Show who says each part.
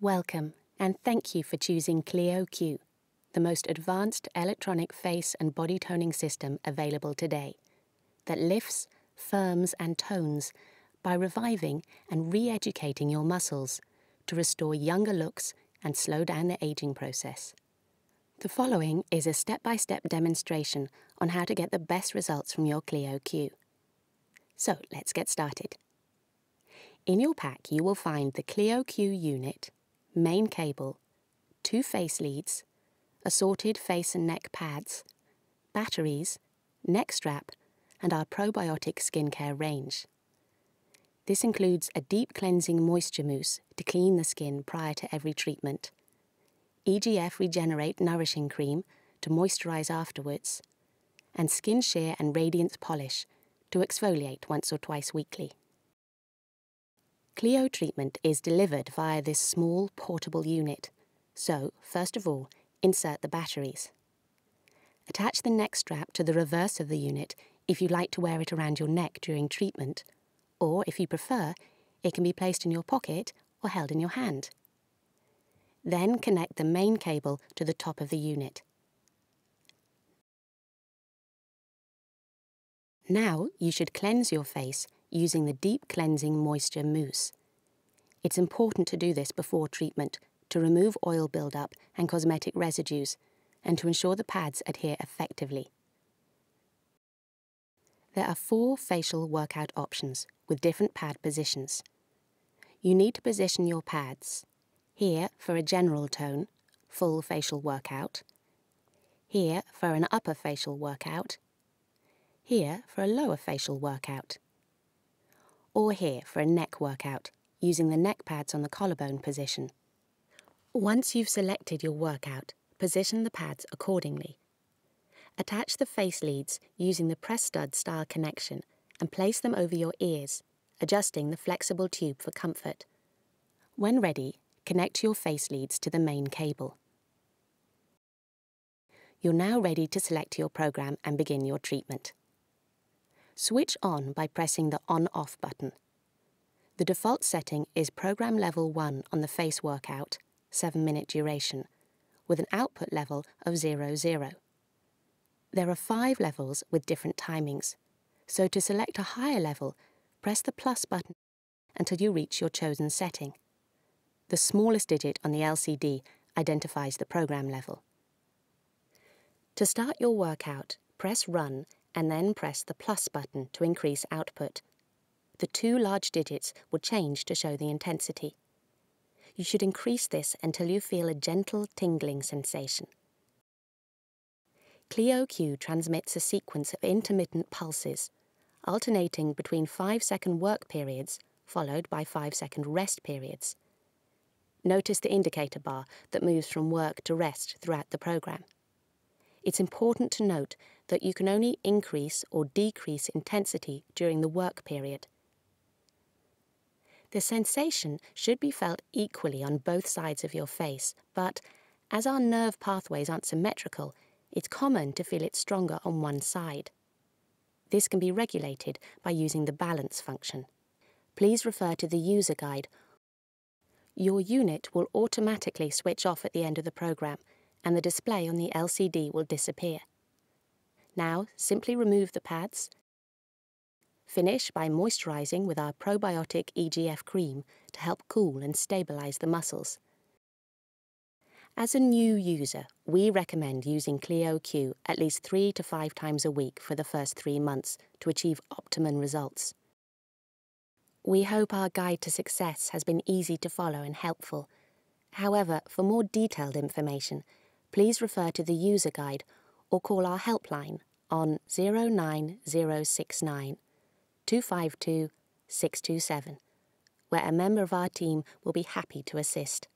Speaker 1: Welcome, and thank you for choosing Cleo Q, the most advanced electronic face and body toning system available today, that lifts, firms, and tones by reviving and re educating your muscles to restore younger looks and slow down the aging process. The following is a step by step demonstration on how to get the best results from your Cleo Q. So let's get started. In your pack, you will find the Cleo Q unit main cable, two face leads, assorted face and neck pads, batteries, neck strap, and our probiotic skincare range. This includes a deep cleansing moisture mousse to clean the skin prior to every treatment, EGF Regenerate Nourishing Cream to moisturize afterwards, and Skin Sheer and Radiance Polish to exfoliate once or twice weekly. Cleo treatment is delivered via this small portable unit. So, first of all, insert the batteries. Attach the neck strap to the reverse of the unit if you like to wear it around your neck during treatment, or if you prefer, it can be placed in your pocket or held in your hand. Then connect the main cable to the top of the unit. Now you should cleanse your face using the Deep Cleansing Moisture Mousse. It's important to do this before treatment to remove oil buildup and cosmetic residues and to ensure the pads adhere effectively. There are four facial workout options with different pad positions. You need to position your pads here for a general tone, full facial workout, here for an upper facial workout, here for a lower facial workout, or here for a neck workout using the neck pads on the collarbone position. Once you've selected your workout, position the pads accordingly. Attach the face leads using the press stud style connection and place them over your ears, adjusting the flexible tube for comfort. When ready, connect your face leads to the main cable. You're now ready to select your program and begin your treatment. Switch on by pressing the on-off button. The default setting is program level 1 on the face workout, 7 minute duration, with an output level of 00. zero. There are five levels with different timings, so to select a higher level, press the plus button until you reach your chosen setting. The smallest digit on the LCD identifies the program level. To start your workout, press Run and then press the plus button to increase output. The two large digits will change to show the intensity. You should increase this until you feel a gentle tingling sensation. Cleo Q transmits a sequence of intermittent pulses, alternating between 5 second work periods followed by 5 second rest periods. Notice the indicator bar that moves from work to rest throughout the program. It's important to note that you can only increase or decrease intensity during the work period. The sensation should be felt equally on both sides of your face, but as our nerve pathways aren't symmetrical, it's common to feel it stronger on one side. This can be regulated by using the balance function. Please refer to the user guide. Your unit will automatically switch off at the end of the program and the display on the LCD will disappear. Now simply remove the pads. Finish by moisturising with our probiotic EGF cream to help cool and stabilise the muscles. As a new user, we recommend using Cleo Q at least three to five times a week for the first three months to achieve optimum results. We hope our guide to success has been easy to follow and helpful. However, for more detailed information, please refer to the user guide or call our helpline on 09069 252 627, where a member of our team will be happy to assist.